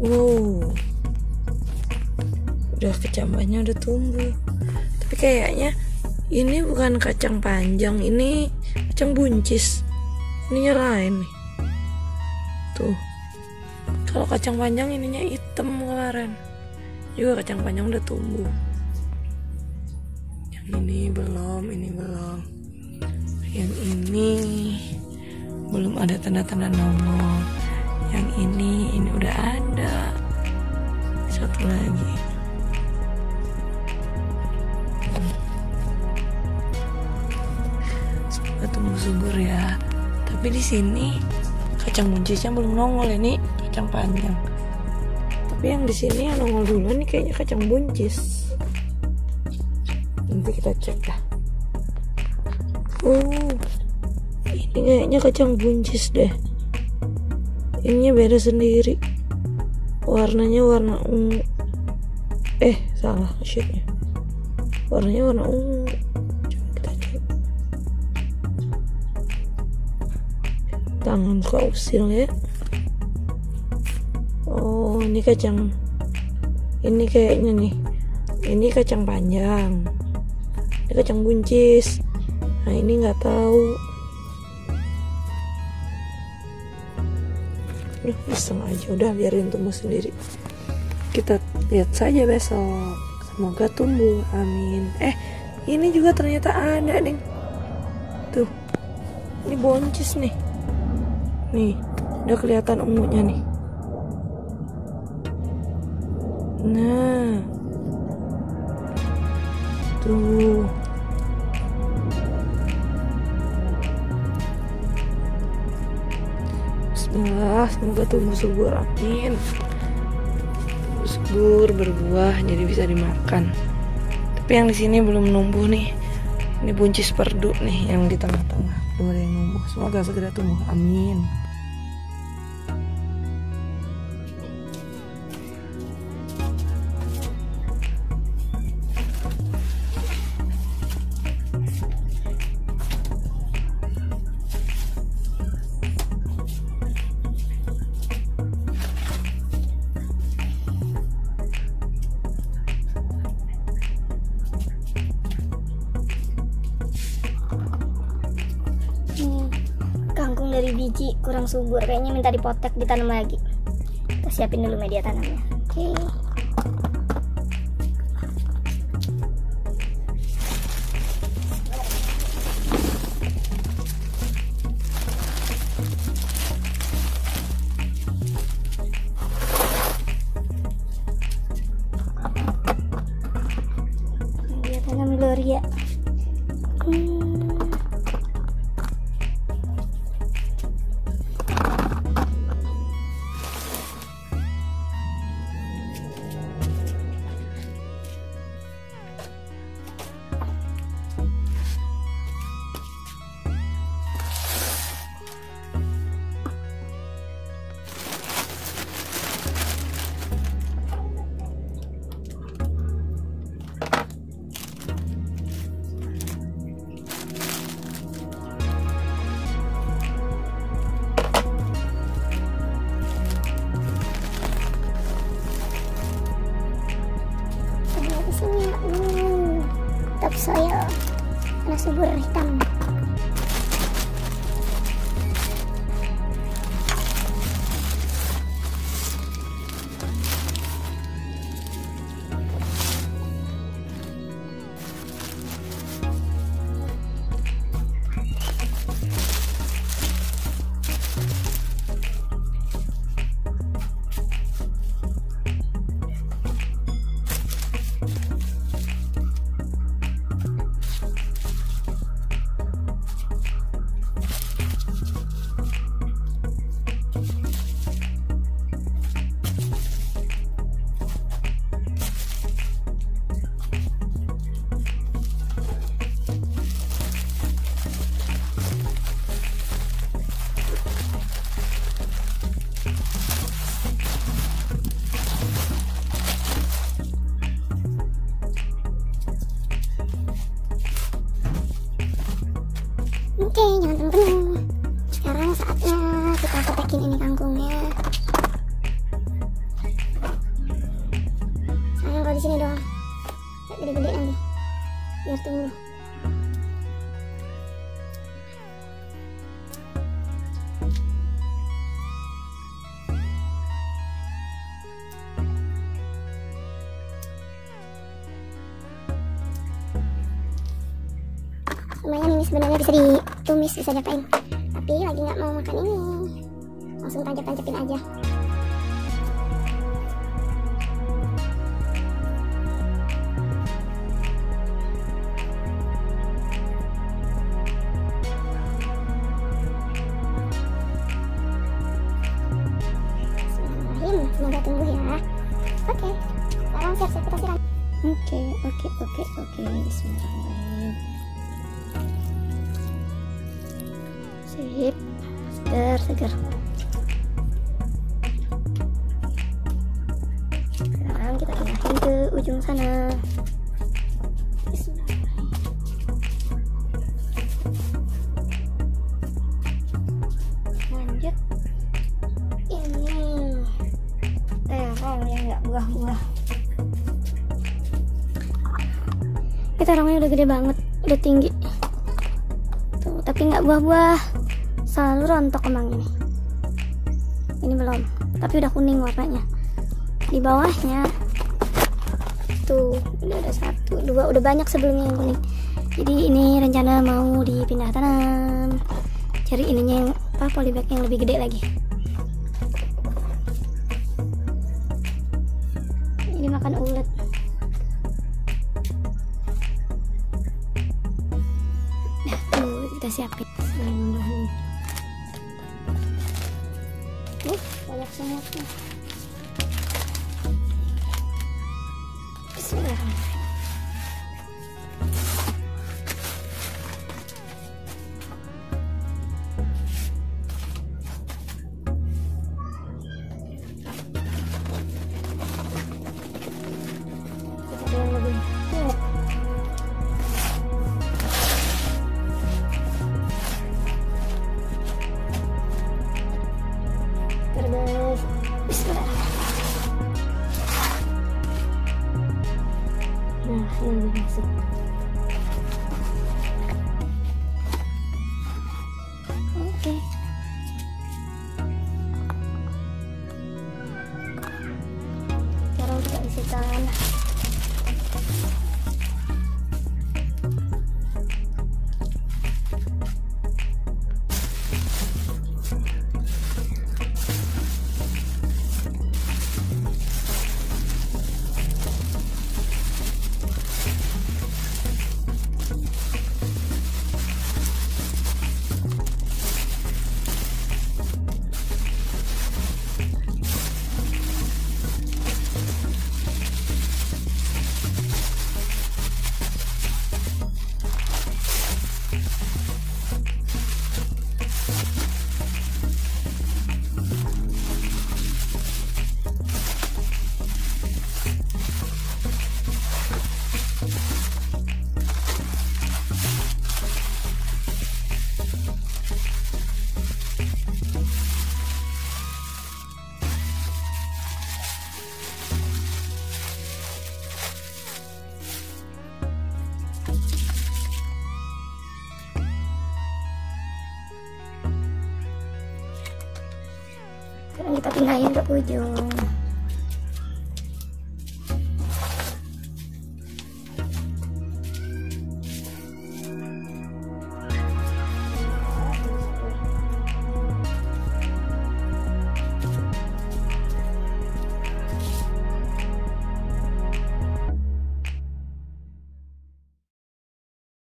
wow. Udah kecambahnya udah tumbuh. Tapi kayaknya ini bukan kacang panjang ini kacang buncis. Ini lain nih. Tuh. Kalau kacang panjang ininya hitam kemarin. Juga kacang panjang udah tumbuh. Yang ini belum ini belum. Yang ini belum ada tanda-tanda nongol yang ini ini udah ada. Satu lagi. Semoga tumbuh subur ya. Tapi di sini kacang buncisnya belum nongol ini kacang panjang. Tapi yang di sini yang nongol dulu nih kayaknya kacang buncis. Nanti kita cek dah. Uh ini kayaknya kacang buncis deh ininya beda sendiri. Warnanya warna ungu. Eh salah shitnya. Warnanya warna ungu. Coba kita cek. Tangan suka usil ya. Oh ini kacang. Ini kayaknya nih. Ini kacang panjang. Ini kacang buncis. Nah ini nggak tahu Duh, iseng aja. Udah biarin tumbuh sendiri. Kita lihat saja besok. Semoga tumbuh. Amin. Eh ini juga ternyata ada ding. Tuh ini boncis nih. Nih udah kelihatan ungunya nih. Nah. Tuh Semoga tumbuh subur amin. Subur berbuah jadi bisa dimakan. Tapi yang di sini belum numbuh nih. Ini buncis perdu nih yang di tengah-tengah. Belum ada yang numbuh. Semoga segera tumbuh. Amin biji kurang subur. Kayaknya minta dipotek ditanam lagi. Kita siapin dulu media tanamnya. Oke. Media tanam gloria. Hmm. Karena subur tuh lumayan ini sebenarnya bisa ditumis bisa diapain. Tapi lagi nggak mau makan ini. Langsung tancap-tancapin aja oke oke oke Bismillahirrahmanirrahim. Sip segar segar. Sekarang kita pindahin ke ujung sana. Lanjut. Ini. Terong yang ini terongnya udah gede banget udah tinggi. Tuh tapi nggak buah-buah. Selalu rontok emang ini. Ini belum tapi udah kuning warnanya. Di bawahnya tuh udah ada satu dua udah banyak sebelumnya yang kuning. Jadi ini rencana mau dipindah tanam. Cari ininya yang apa polybag yang lebih gede lagi kita siapin. Bismillahirrahmanirrahim uh banyak semutnya. Bismillahirrahmanirrahim ini pindahin ke ujung.